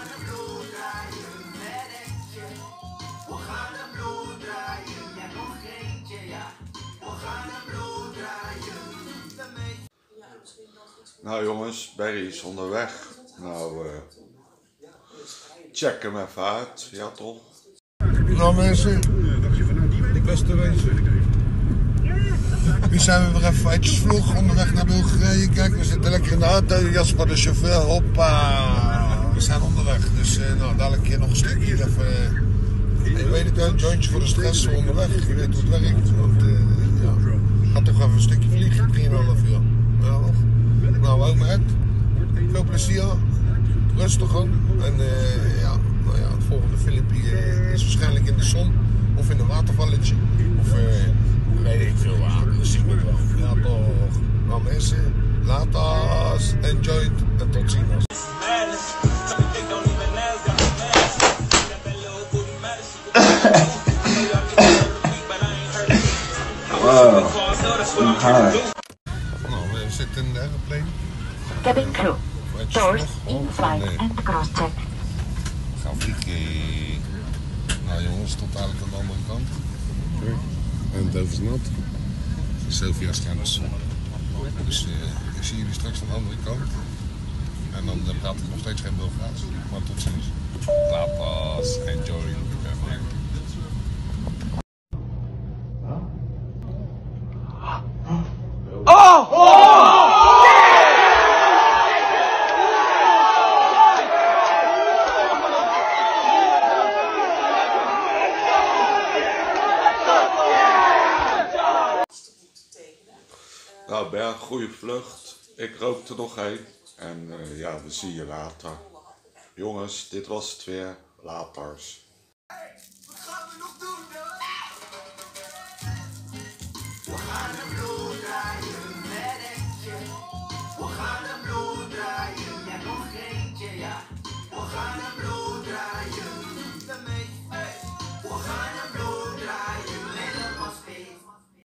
We gaan hem bloeddraaien met eentje. We gaan de hem bloeddraaien, jij nog eentje, ja. We gaan hem bloeddraaien. Nou jongens, Barry is onderweg. Nou, uh, check hem even uit, ja toch? Nou mensen, de beste wensen. Nu zijn we weer even eitjes vloeg onderweg naar Bulgarije. Kijk, we zitten lekker in de auto. Jasper de chauffeur, hoppa. We zijn onderweg. Dus eh, nou, dadelijk keer nog een stukje even. eh, je weet het wel, een jointje voor de stress onderweg. Je weet hoe het werkt. Want uh, ja, gaat toch even een stukje vliegen, 3,5 uur. Ja. Nou, ook met. Veel plezier. Rustig aan. En uh, ja, nou ja, het volgende filmpje uh, is waarschijnlijk in de zon. Of in een watervalletje. Of uh, weet ik veel waar. We wel. Ja toch. Nou mensen, laat Enjoy Hard. Nou, we zitten in de aeroplane. Cabin crew. Doors in Oh, nee. and cross-check. We gaan vliegen. Nou jongens, tot eigenlijk aan de andere kant. En het over is nat. Staat de zon. Dus eh, ik zie jullie straks aan de andere kant. En dan eh, praat ik nog steeds geen Bulgaars. Maar tot ziens. Laat pas. Enjoy. Nou Berg, goede vlucht. Ik rook er nog heen. En eh, ja, we zien je later. Jongens, dit was het weer. Laters.